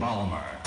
The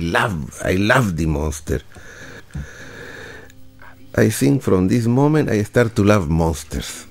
love, I love the monster. I think from this moment I start to love monsters.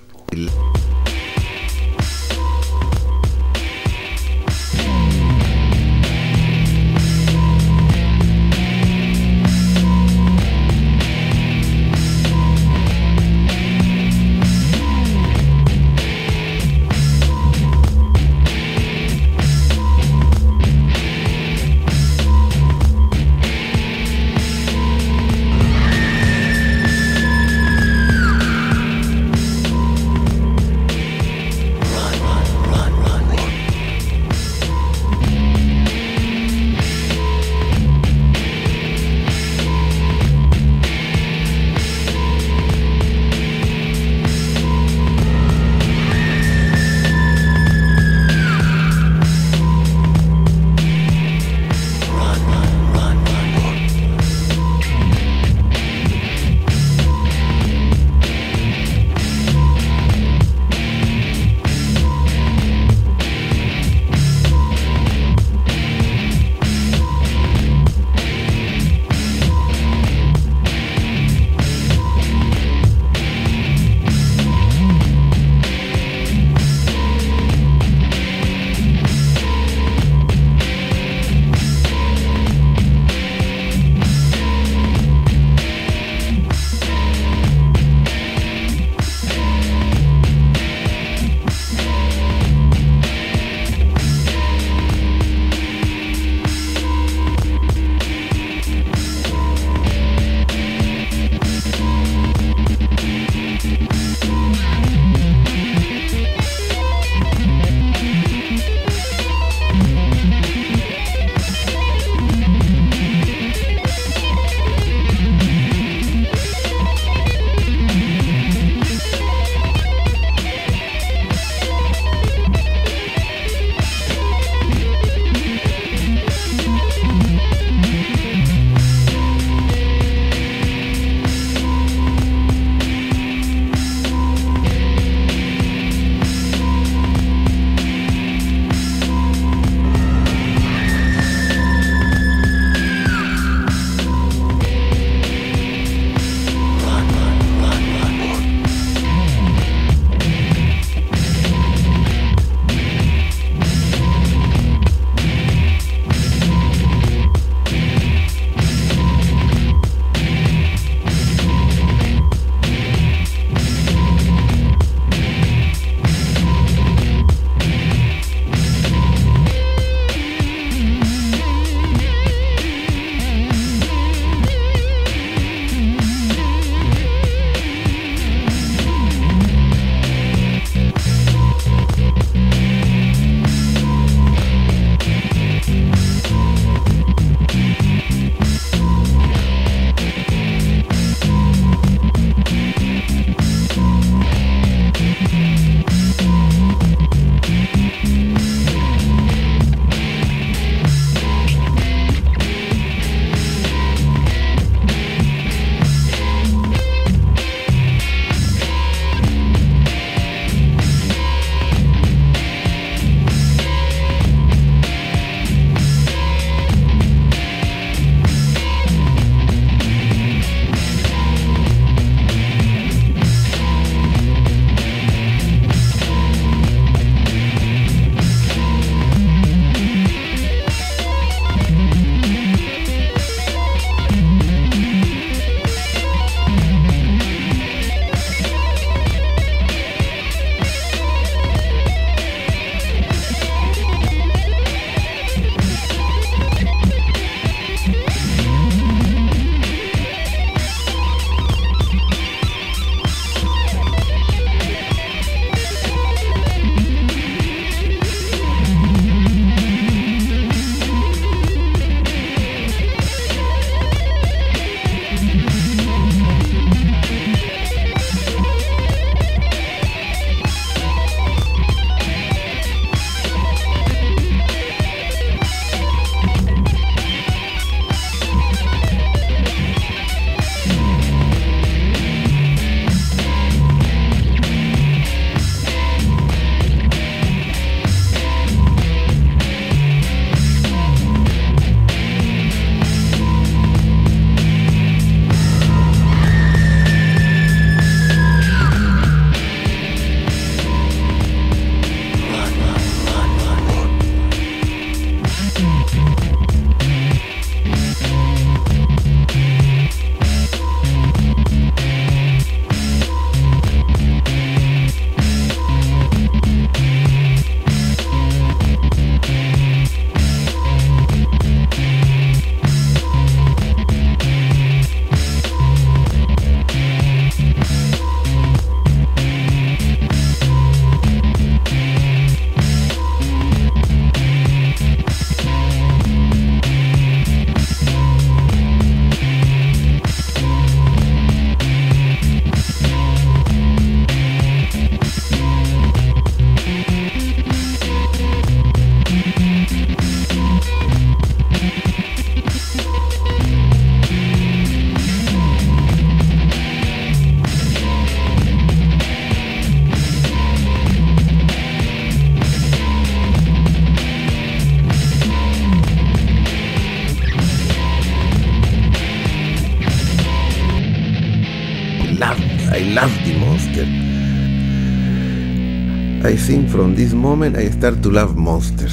Think from this moment I start to love monsters.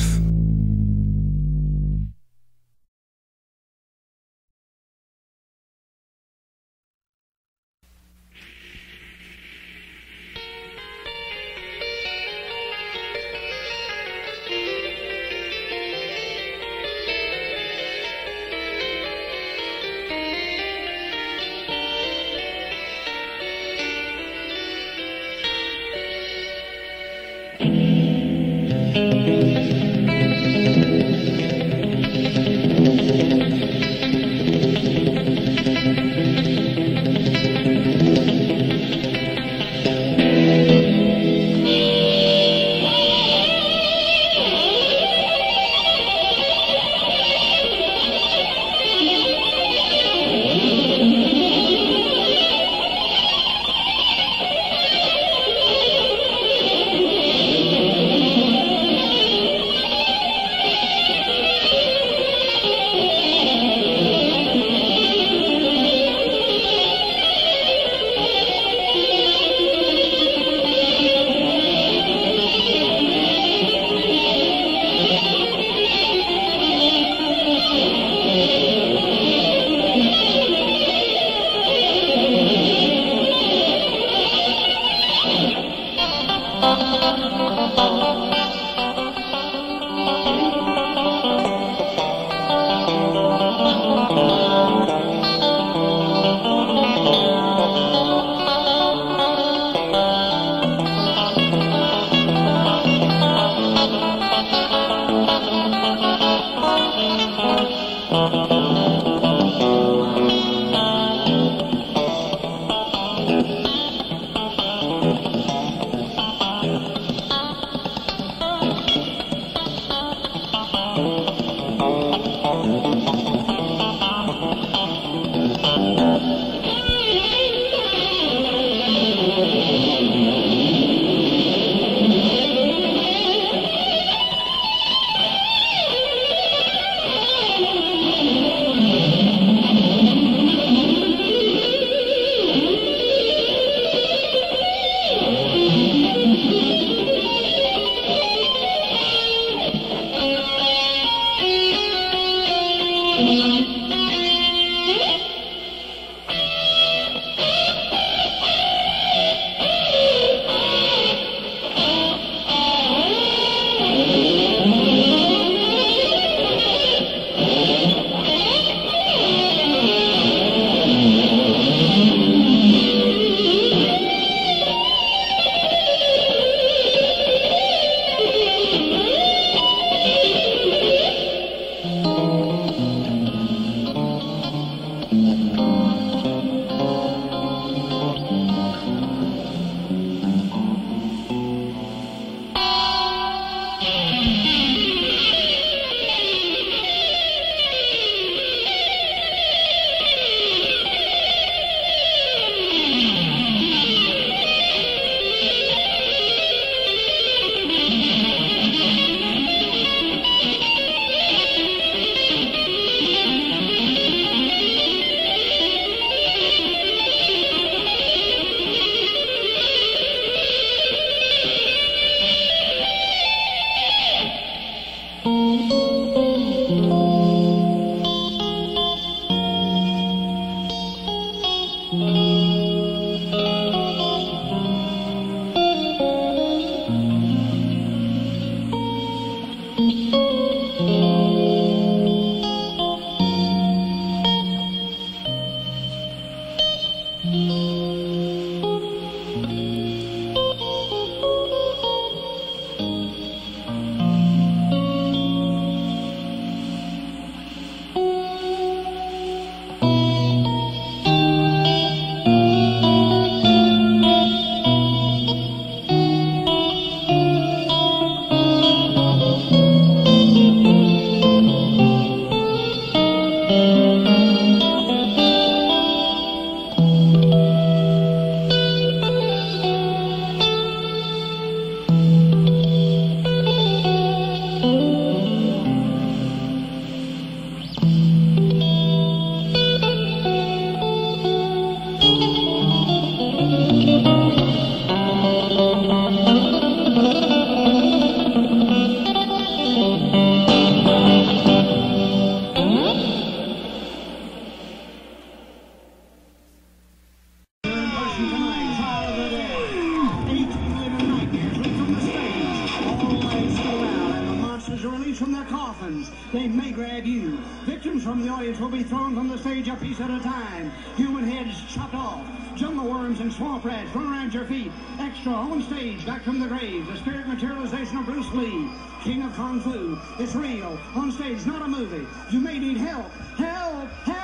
of Kung Fu. It's real. On stage, not a movie. You may need help. Help! Help!